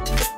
you